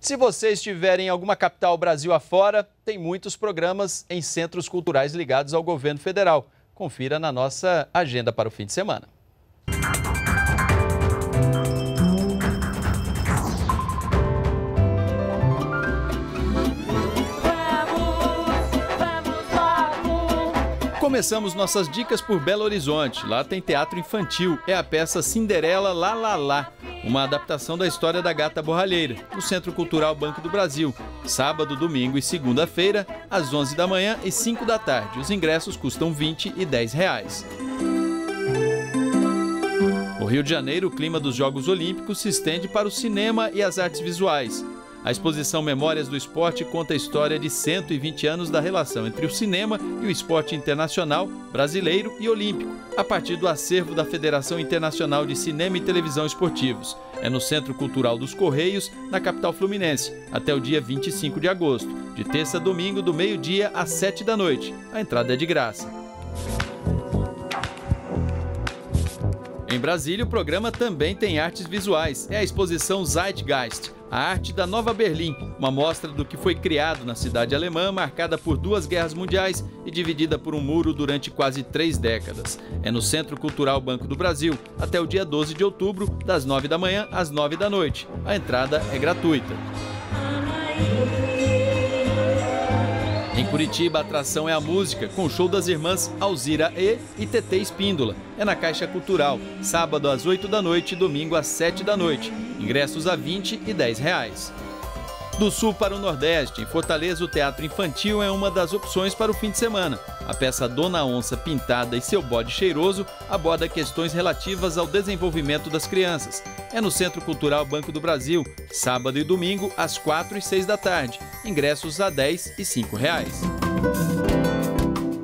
Se você estiver em alguma capital Brasil afora, tem muitos programas em centros culturais ligados ao governo federal. Confira na nossa agenda para o fim de semana. Começamos nossas dicas por Belo Horizonte. Lá tem teatro infantil. É a peça Cinderela Lá Lá Lá, uma adaptação da história da gata borralheira, no Centro Cultural Banco do Brasil. Sábado, domingo e segunda-feira, às 11 da manhã e 5 da tarde. Os ingressos custam 20 e 10 reais. No Rio de Janeiro, o clima dos Jogos Olímpicos se estende para o cinema e as artes visuais. A exposição Memórias do Esporte conta a história de 120 anos da relação entre o cinema e o esporte internacional, brasileiro e olímpico, a partir do acervo da Federação Internacional de Cinema e Televisão Esportivos. É no Centro Cultural dos Correios, na capital fluminense, até o dia 25 de agosto, de terça a domingo, do meio-dia às 7 da noite. A entrada é de graça. Em Brasília, o programa também tem artes visuais. É a exposição Zeitgeist, a arte da Nova Berlim, uma mostra do que foi criado na cidade alemã, marcada por duas guerras mundiais e dividida por um muro durante quase três décadas. É no Centro Cultural Banco do Brasil, até o dia 12 de outubro, das 9 da manhã às 9 da noite. A entrada é gratuita. Curitiba, a atração é a música, com o show das irmãs Alzira E e TT Espíndola. É na Caixa Cultural, sábado às 8 da noite e domingo às 7 da noite. Ingressos a 20 e 10 reais. Do sul para o nordeste, em Fortaleza, o teatro infantil é uma das opções para o fim de semana. A peça Dona Onça Pintada e seu bode cheiroso aborda questões relativas ao desenvolvimento das crianças. É no Centro Cultural Banco do Brasil, sábado e domingo, às 4 e 6 da tarde. Ingressos a 10 e 5 reais.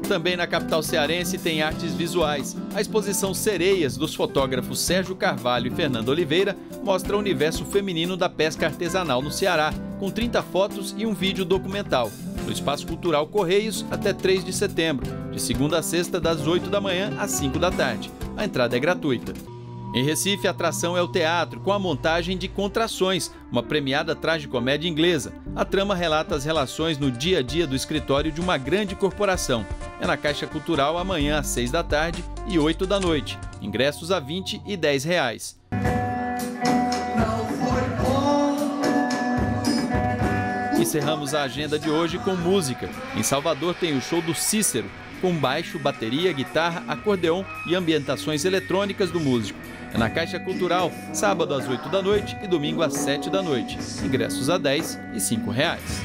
Também na capital cearense tem artes visuais. A exposição Sereias, dos fotógrafos Sérgio Carvalho e Fernando Oliveira, mostra o universo feminino da pesca artesanal no Ceará, com 30 fotos e um vídeo documental. No Espaço Cultural Correios, até 3 de setembro, de segunda a sexta, das 8 da manhã às 5 da tarde. A entrada é gratuita. Em Recife, a atração é o teatro, com a montagem de Contrações, uma premiada tragicomédia inglesa. A trama relata as relações no dia a dia do escritório de uma grande corporação. É na Caixa Cultural amanhã às 6 da tarde e 8 da noite. Ingressos a 20 e 10 reais. Encerramos a agenda de hoje com música. Em Salvador tem o show do Cícero, com baixo, bateria, guitarra, acordeon e ambientações eletrônicas do músico. É na Caixa Cultural, sábado às 8 da noite e domingo às 7 da noite. Ingressos a 10 e 5 reais.